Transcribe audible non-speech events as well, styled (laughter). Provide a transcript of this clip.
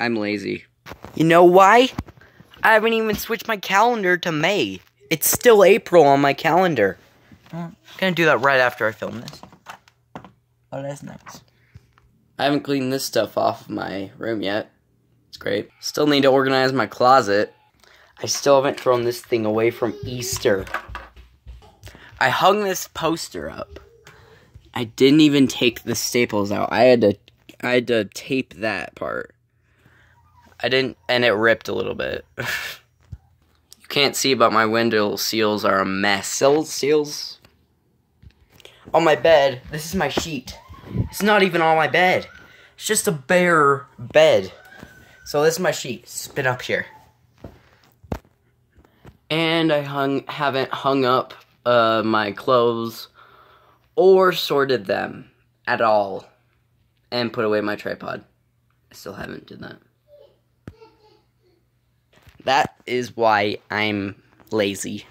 I'm lazy. You know why? I haven't even switched my calendar to May. It's still April on my calendar. I'm gonna do that right after I film this. Oh, that's nice. I haven't cleaned this stuff off of my room yet. It's great. Still need to organize my closet. I still haven't thrown this thing away from Easter. I hung this poster up. I didn't even take the staples out. I had to I had to tape that part. I didn't and it ripped a little bit. (laughs) you can't see but my window seals are a mess. Seals on my bed. This is my sheet. It's not even on my bed. It's just a bare bed. So this is my sheet. Spin up here. And I hung haven't hung up uh, my clothes or sorted them at all and put away my tripod. I still haven't done that. That is why I'm lazy.